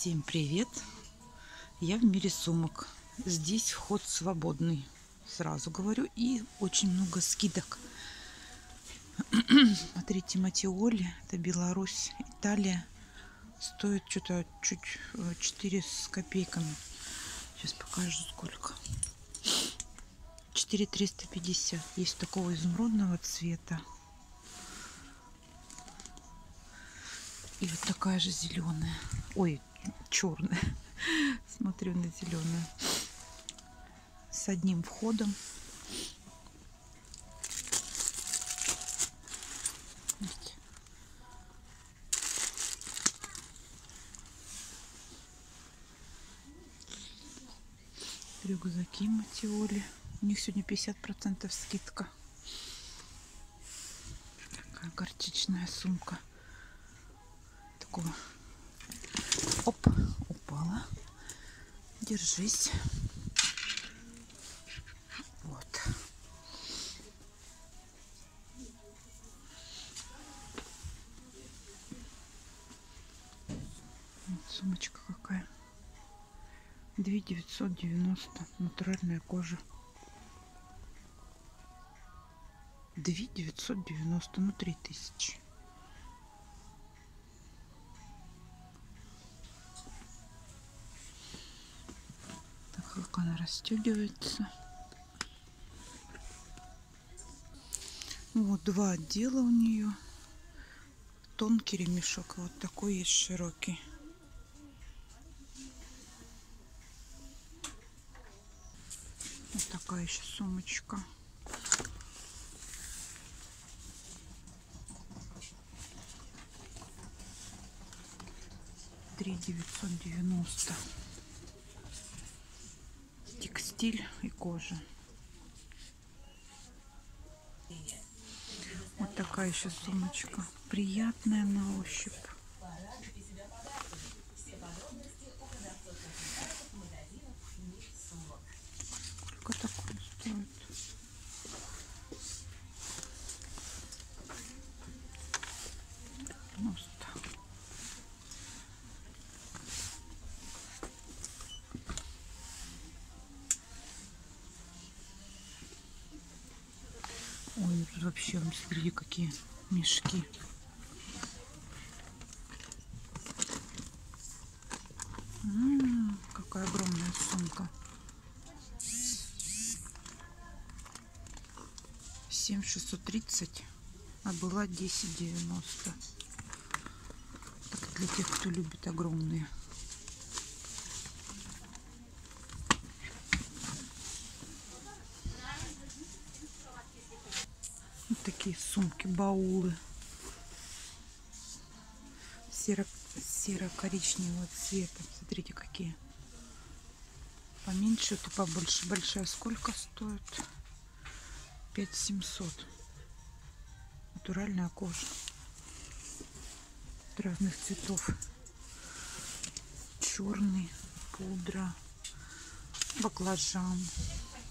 Всем привет! Я в мире сумок. Здесь вход свободный, сразу говорю, и очень много скидок. Смотрите, Матиоли, это Беларусь, Италия. Стоит что-то чуть 4 э, с копейками. Сейчас покажу сколько. 4350. Есть такого изумрудного цвета. И вот такая же зеленая. Ой, черная. Смотрю на зеленую. С одним входом. Рюкзаки Матиоли. У них сегодня 50% скидка. Такая горчичная сумка. Такого упала. Держись. Вот. вот сумочка какая. 2 990. Натуральная кожа. 2 990, ну 3000. Расстегивается. Вот два отдела у нее. Тонкий ремешок, вот такой есть широкий. Вот такая еще сумочка. Три девятьсот девяносто текстиль и кожа. Вот такая еще сумочка. Приятная на ощупь. Сколько такое стоит? Ну, Вообще, смотрите, какие мешки. М -м какая огромная сумка. Семь шестьсот тридцать, а была десять девяносто. Так для тех, кто любит огромные. Вот такие сумки, баулы. Серо-коричневого цвета. Смотрите, какие. Поменьше, это побольше. Большая сколько стоит? 5700. Натуральная кожа. Разных цветов. Черный, пудра, баклажан.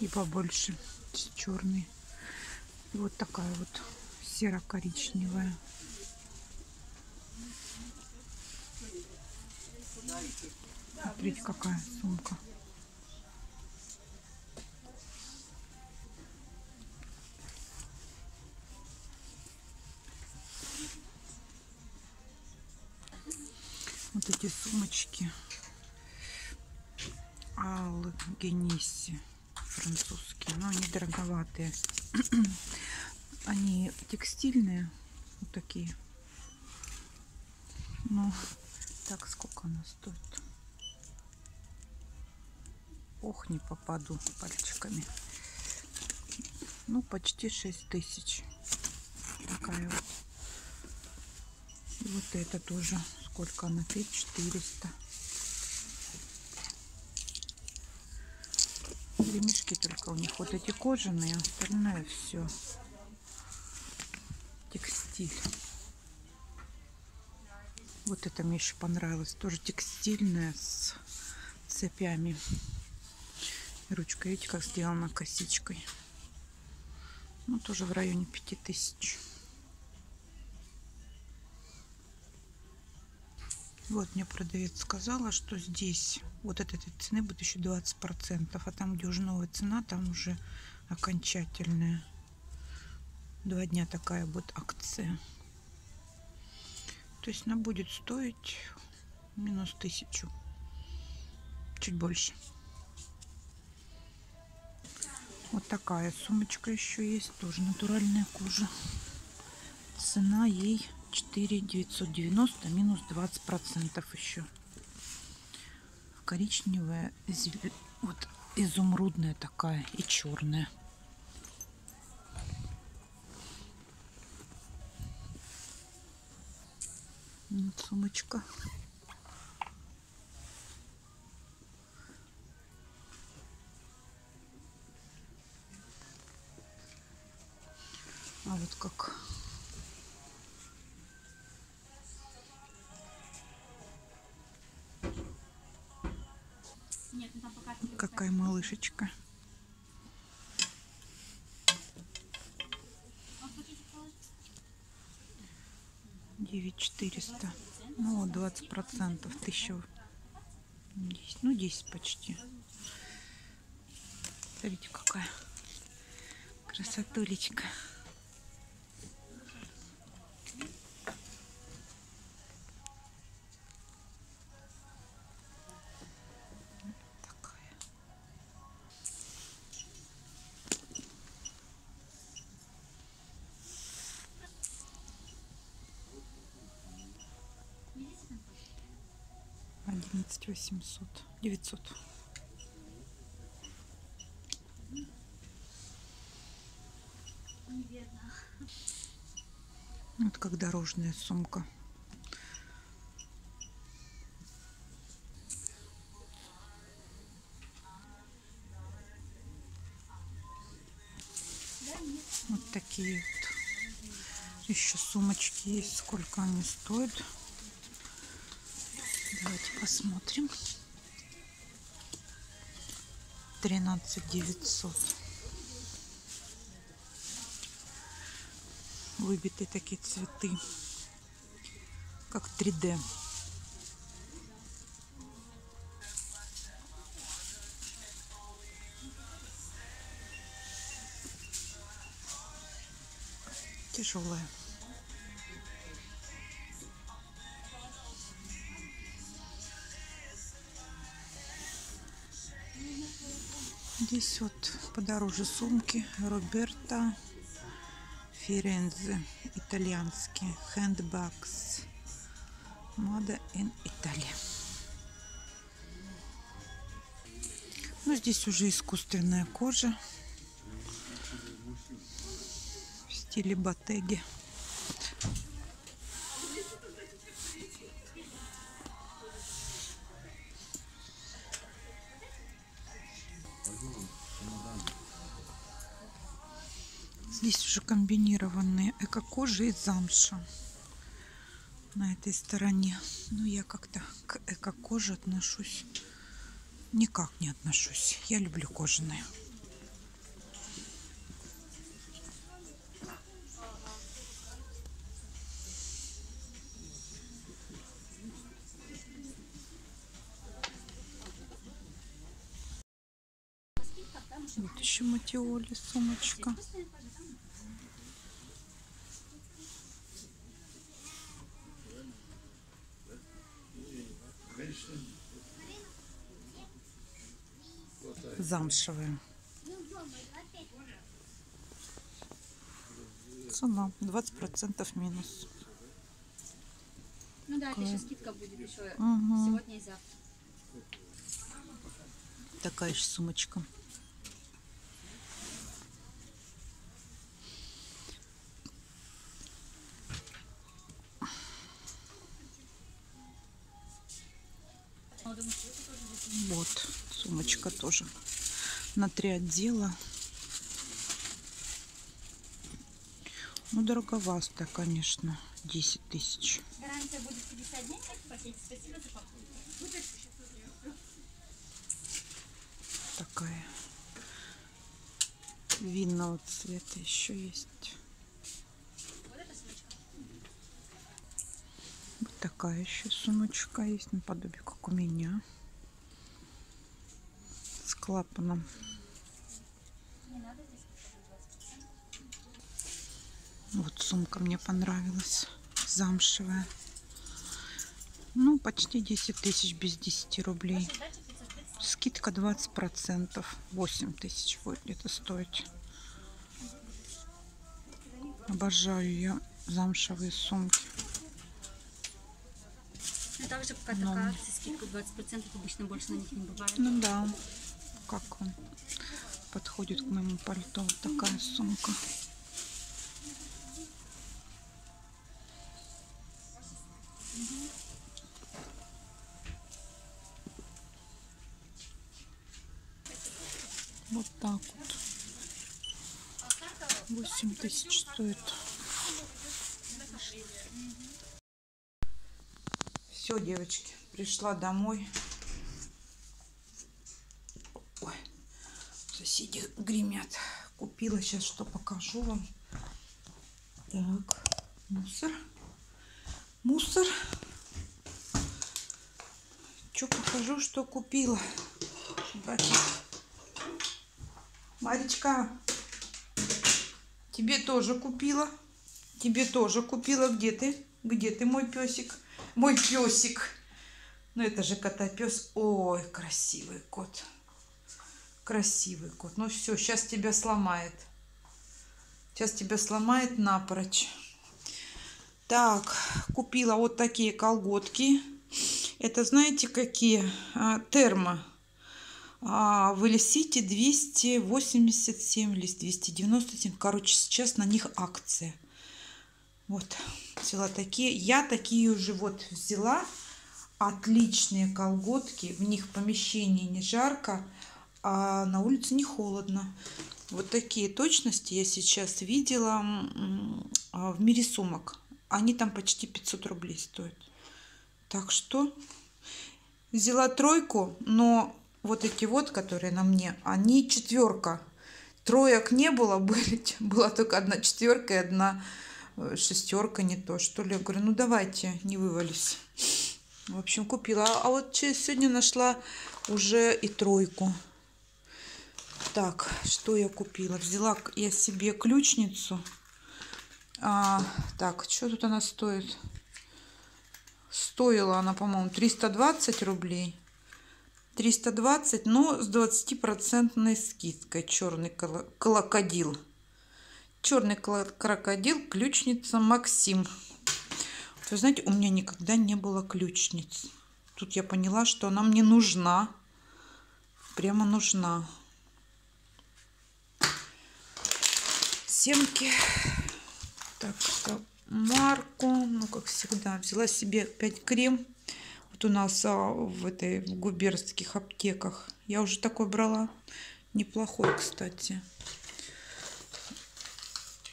И побольше черный. Вот такая вот серо-коричневая. Смотрите, какая сумка. Вот эти сумочки Аллы французские, но они дороговатые. Они текстильные, вот такие. Ну, так, сколько она стоит? Ох, не попаду пальчиками. Ну, почти 6 тысяч. Такая вот. И вот это тоже. Сколько она? 5400. Ремешки только у них вот эти кожаные, остальное все текстиль. Вот это мне еще понравилось. Тоже текстильная с цепями. Ручка, видите, как сделана косичкой. Ну, тоже в районе 5000. Вот мне продавец сказала, что здесь вот от этой цены будет еще 20%, а там, где уже новая цена, там уже окончательная. Два дня такая будет акция. То есть она будет стоить минус тысячу. Чуть больше. Вот такая сумочка еще есть. Тоже натуральная кожа. Цена ей 4 990 минус 20 процентов еще коричневая вот изумрудная такая и черная вот сумочка. А вот как Какая малышечка. Девять четыреста. Ну двадцать процентов. Тысяча. Ну десять почти. Смотрите, какая красотулечка. Одиннадцать восемьсот девятьсот. Вот как дорожная сумка. Вот такие вот еще сумочки есть сколько они стоят Давайте посмотрим. 13 900. Выбиты такие цветы, как 3D. Тяжелая. Здесь вот подороже сумки Роберта Ферензе, итальянские, handbags, мода in Italy. Ну, здесь уже искусственная кожа в стиле батеги. Комбинированные эко-кожи и замша на этой стороне. Но я как-то к эко-коже отношусь никак не отношусь. Я люблю кожаные. Вот еще матиоли сумочка. Замшевые. Цена 20% минус. Ну да, это еще скидка будет еще Угу. сегодня и завтра. Такая же сумочка. Сумочка тоже на три отдела. Ну, дороговастая, конечно, 10 тысяч. Гарантия будет 50 дней в пакете. Спасибо за покупку. Такая винного цвета еще есть. Вот эта сумочка. Вот такая. такая еще сумочка есть, наподобие, как у меня. Клапаном. Не надо здесь показывать 20%. Вот сумка мне понравилась. Замшевая. Ну, почти 10 тысяч без 10 рублей. Ваша дача 530. Скидка 20%. 8 тысяч будет где-то стоить. Обожаю я замшевые сумки. Ну, также пока такая акция, скидка 20%, обычно больше на них не бывает. Ну да, как он подходит к моему пальто. Вот такая сумка. Вот так вот. 8 тысяч стоит. Все, девочки, пришла домой. Ой, соседи гремят. Купила сейчас, что покажу вам. Так, мусор. Мусор. Что покажу, что купила. Маречка, тебе тоже купила. Тебе тоже купила. Где ты? Где ты, мой песик? Мой песик. Ну это же кота-пес. Ой, красивый кот. Красивый кот. Ну все, сейчас тебя сломает. Сейчас тебя сломает напрочь. Так, купила вот такие колготки. Это знаете какие? А, термо. А, в Элисите 287 или 297. Короче, сейчас на них акция. Вот, взяла такие. Я такие уже вот взяла. Отличные колготки. В них в помещении не жарко, а на улице не холодно. Вот такие точности я сейчас видела а, в мире сумок. Они там почти 500 рублей стоят. Так что взяла тройку, но вот эти вот, которые на мне, они четверка. Троек не было, были, была только одна четверка и одна э, шестерка, не то, что ли. Я говорю, ну давайте, не вывались. В общем, купила. А вот сегодня нашла уже и тройку. Так, что я купила? Взяла я себе ключницу. А, так, что тут она стоит? Стоила она, по-моему, 320 рублей. 320, но с 20% скидкой. Черный крокодил. Черный крокодил, ключница Максим. Вот Вы знаете, у меня никогда не было ключниц. Тут я поняла, что она мне нужна. Прямо нужна. Семки. Так, это марку. Ну, как всегда, взяла себе опять крем. Вот у нас а, в этой в губернских аптеках. Я уже такой брала. Неплохой, кстати.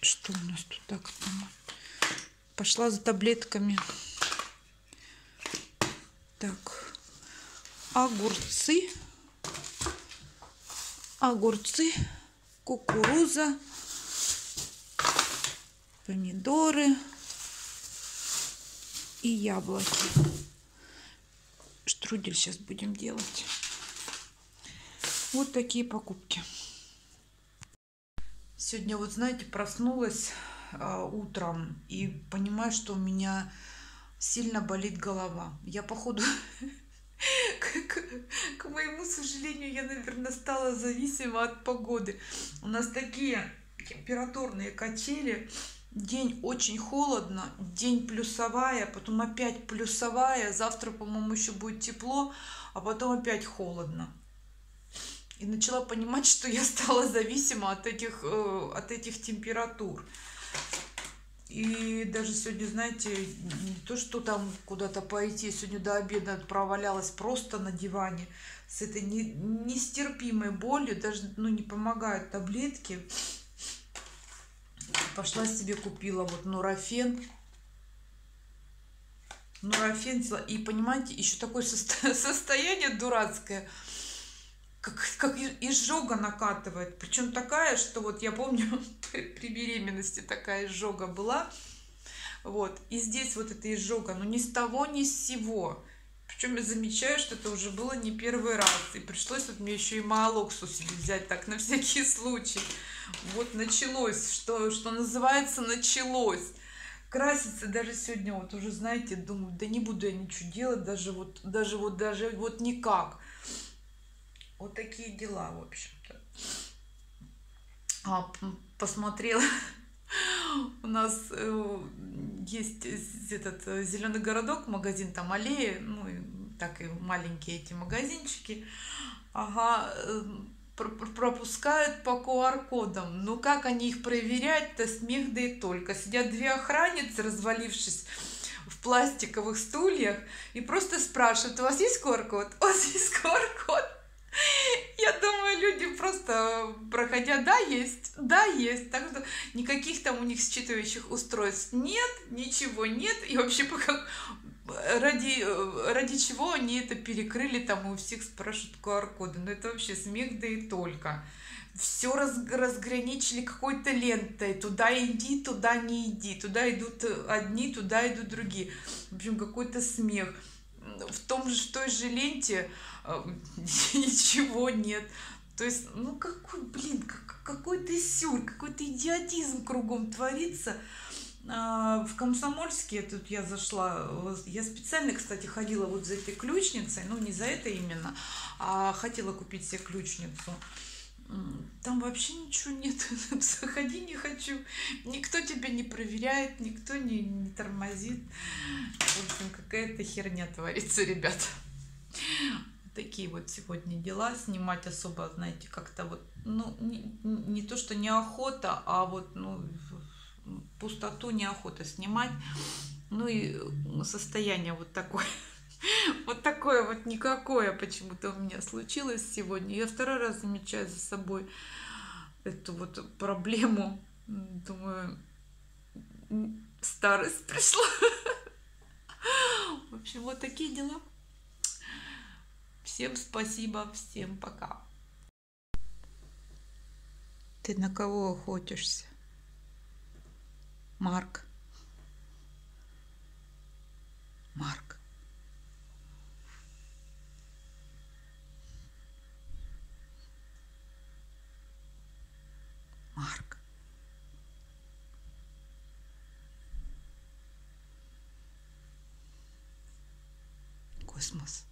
Что у нас тут так? там? Пошла за таблетками. Так. Огурцы. Огурцы. Кукуруза. Помидоры. И яблоки. Штрудель сейчас будем делать. Вот такие покупки. Сегодня, вот знаете, проснулась а, утром и понимаю, что у меня сильно болит голова. Я, походу, к- к моему сожалению, я, наверное, стала зависима от погоды. У нас такие температурные качели. День очень холодно, день плюсовая, потом опять плюсовая. Завтра, по-моему, еще будет тепло, а потом опять холодно. И начала понимать, что я стала зависима от этих, э, от этих температур. И даже сегодня, знаете, не то, что там куда-то пойти, сегодня до обеда провалялась просто на диване с этой не- нестерпимой болью, даже ну, не помогают таблетки. Пошла себе купила вот нурофен. Нурофен. И понимаете, еще такое состо- состояние дурацкое как, как изжога накатывает. Причем такая, что вот я помню при беременности такая изжога была. Вот. И здесь вот эта изжога, ну ни с того, ни с сего. Причем я замечаю, что это уже было не первый раз. И пришлось вот мне еще и маалоксу себе взять так на всякий случай. Вот началось, что, что называется, началось. Краситься даже сегодня, вот уже, знаете, думаю, да не буду я ничего делать, даже вот, даже вот, даже вот никак. Вот такие дела, в общем-то. А, посмотрела, у нас э, есть этот э, зеленый городок, магазин там аллея, ну и так и маленькие эти магазинчики. Ага, э, пропускают по QR-кодам. Ну как они их проверять-то, смех да и только. Сидят две охранницы, развалившись в пластиковых стульях, и просто спрашивают, у вас есть QR-код? У вас есть QR-код? Я думаю, люди просто проходя, да, есть, да, есть. Так что никаких там у них считывающих устройств нет, ничего нет. И вообще как ради, ради чего они это перекрыли, там у всех спрашивают QR-коды. Ну это вообще смех, да и только. Все раз, разграничили какой-то лентой. Туда иди, туда не иди. Туда идут одни, туда идут другие. В общем, какой-то смех. В том же, в той же ленте а, ничего нет. То есть, ну какой, блин, какой-то сюр, какой-то идиотизм кругом творится. А, в Комсомольске тут я зашла, я специально, кстати, ходила вот за этой ключницей, ну не за это именно, а хотела купить себе ключницу. Там вообще ничего нет, заходи не хочу, никто тебя не проверяет, никто не, не тормозит. В общем, какая-то херня творится, ребята такие вот сегодня дела снимать особо знаете как-то вот ну не, не то что неохота а вот ну пустоту неохота снимать. Ну и состояние вот такое вот такое вот никакое почему-то у меня случилось сегодня. Я второй раз замечаю за собой эту вот проблему. Думаю старость пришла. В общем вот такие дела Всем спасибо, всем пока. Ты на кого охотишься? Марк. Марк. Марк. Космос.